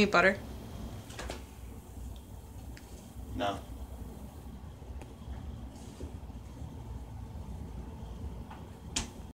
Any butter? No.